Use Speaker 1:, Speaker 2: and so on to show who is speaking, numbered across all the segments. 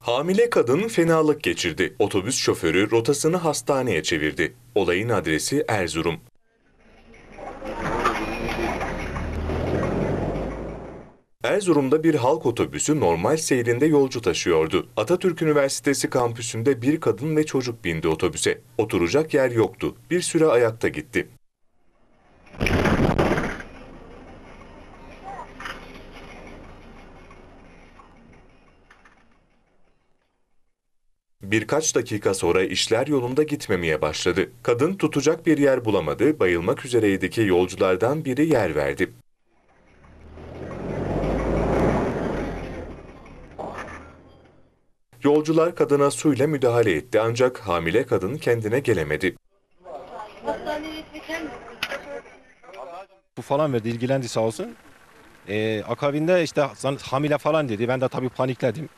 Speaker 1: Hamile kadın fenalık geçirdi. Otobüs şoförü rotasını hastaneye çevirdi. Olayın adresi Erzurum. Erzurum'da bir halk otobüsü normal seyrinde yolcu taşıyordu. Atatürk Üniversitesi kampüsünde bir kadın ve çocuk bindi otobüse. Oturacak yer yoktu. Bir süre ayakta gitti. Birkaç dakika sonra işler yolunda gitmemeye başladı. Kadın tutacak bir yer bulamadı, bayılmak üzereydi yolculardan biri yer verdi. Yolcular kadına suyla müdahale etti ancak hamile kadın kendine gelemedi.
Speaker 2: Bu falan verdi ilgilendi sağ olsun. Ee, akabinde işte hamile falan dedi. Ben de tabii panikledim.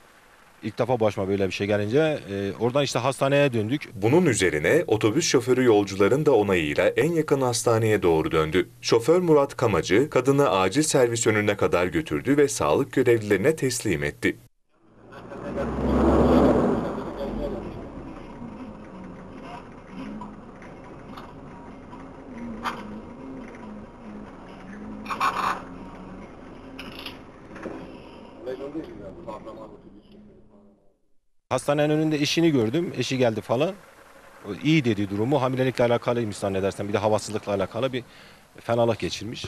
Speaker 2: İlk defa başıma böyle bir şey gelince e, oradan işte hastaneye döndük.
Speaker 1: Bunun üzerine otobüs şoförü yolcuların da onayıyla en yakın hastaneye doğru döndü. Şoför Murat Kamacı kadını acil servis önüne kadar götürdü ve sağlık görevlilerine teslim etti.
Speaker 2: Hastanenin önünde eşini gördüm. Eşi geldi falan. İyi dedi durumu. Hamilelikle alakalıymış zannedersem. Bir de havasızlıkla alakalı bir fenalık geçirmiş.